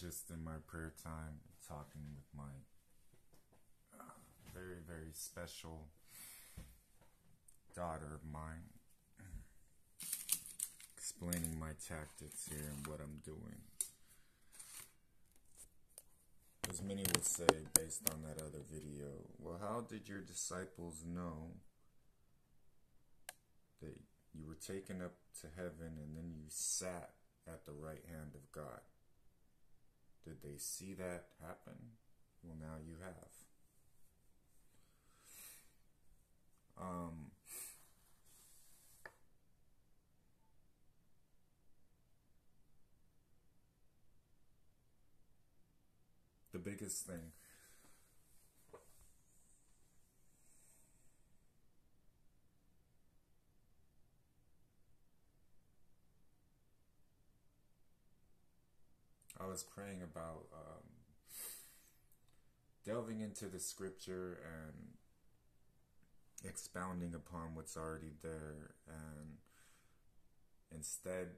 just in my prayer time talking with my uh, very, very special daughter of mine, explaining my tactics here and what I'm doing. As many will say, based on that other video, well, how did your disciples know that you were taken up to heaven and then you sat at the right hand of God? Did they see that happen? Well, now you have. Um, the biggest thing I was praying about um, delving into the scripture and expounding upon what's already there, and instead,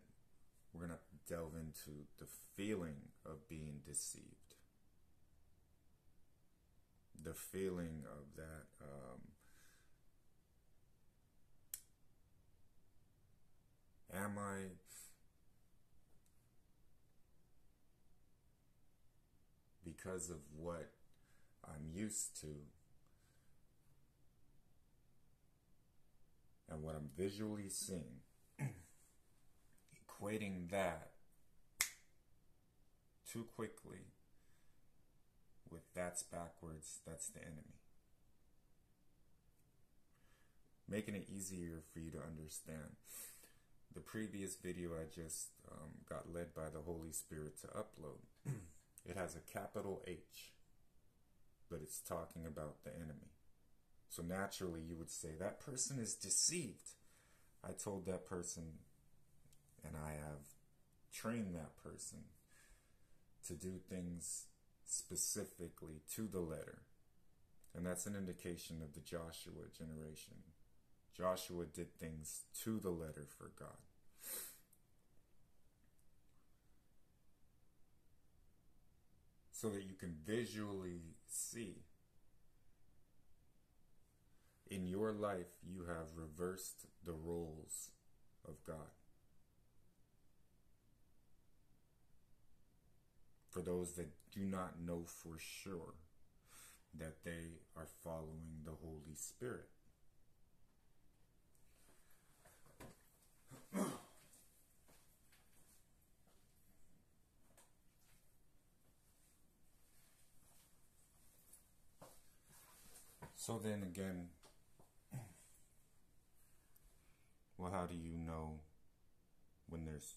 we're going to delve into the feeling of being deceived. The feeling of that. Um, am I because of what I'm used to and what I'm visually seeing, equating that too quickly with that's backwards, that's the enemy. Making it easier for you to understand. The previous video I just um, got led by the Holy Spirit to upload. It has a capital H, but it's talking about the enemy. So naturally, you would say that person is deceived. I told that person, and I have trained that person to do things specifically to the letter. And that's an indication of the Joshua generation. Joshua did things to the letter for God. So that you can visually see. In your life, you have reversed the roles of God. For those that do not know for sure that they are following the Holy Spirit. So then again, well, how do you know when there's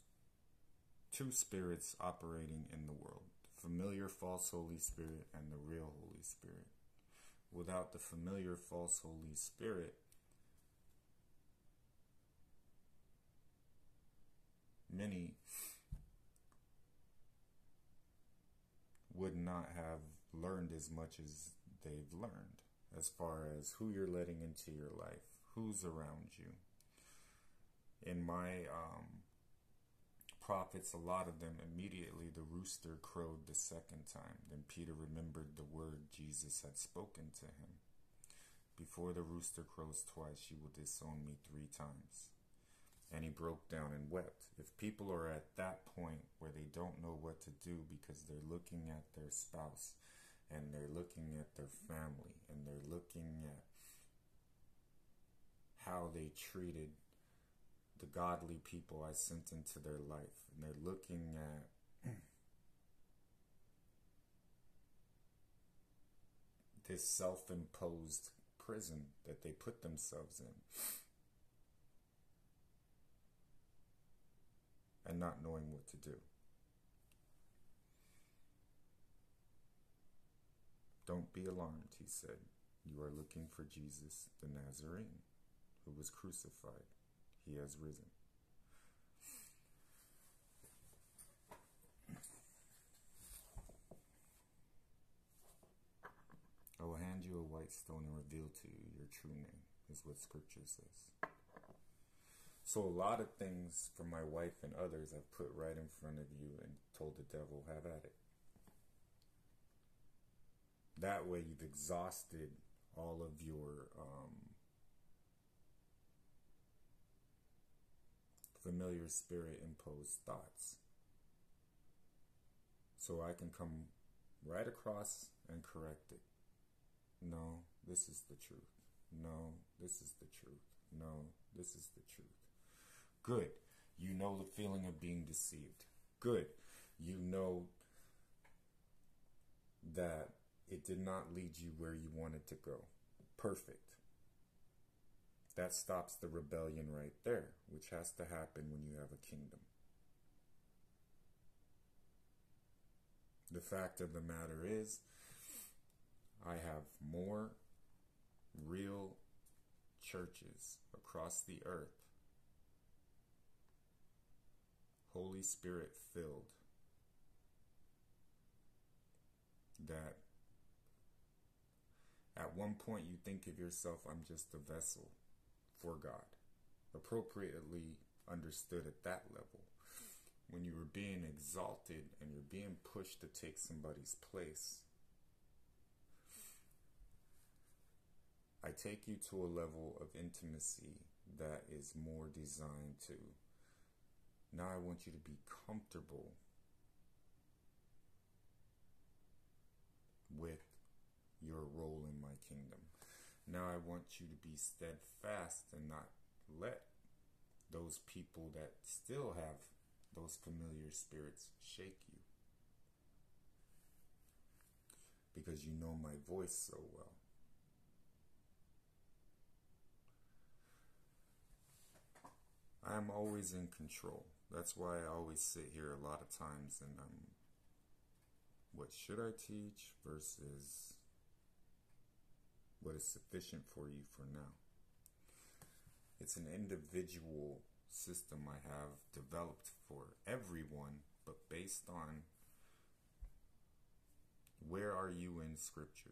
two spirits operating in the world? The familiar false Holy Spirit and the real Holy Spirit. Without the familiar false Holy Spirit, many would not have learned as much as they've learned as far as who you're letting into your life, who's around you. In my um, prophets, a lot of them immediately the rooster crowed the second time. Then Peter remembered the word Jesus had spoken to him. Before the rooster crows twice, you will disown me three times. And he broke down and wept. If people are at that point where they don't know what to do because they're looking at their spouse and they're looking at their family and they're looking at how they treated the godly people I sent into their life and they're looking at this self-imposed prison that they put themselves in and not knowing what to do. Don't be alarmed, he said. You are looking for Jesus the Nazarene, who was crucified. He has risen. I will hand you a white stone and reveal to you your true name, is what scripture says. So, a lot of things from my wife and others I've put right in front of you and told the devil, have at it. That way, you've exhausted all of your um, familiar spirit imposed thoughts. So I can come right across and correct it. No, this is the truth. No, this is the truth. No, this is the truth. Good. You know the feeling of being deceived. Good. You know that it did not lead you where you wanted to go. Perfect. That stops the rebellion right there, which has to happen when you have a kingdom. The fact of the matter is, I have more real churches across the earth, Holy Spirit filled, that at one point you think of yourself, I'm just a vessel for God, appropriately understood at that level. When you are being exalted and you're being pushed to take somebody's place, I take you to a level of intimacy that is more designed to. Now I want you to be comfortable with your role in my kingdom. Now I want you to be steadfast and not let those people that still have those familiar spirits shake you. Because you know my voice so well. I'm always in control. That's why I always sit here a lot of times and I'm what should I teach versus what is sufficient for you for now. It's an individual system I have developed for everyone, but based on where are you in scripture?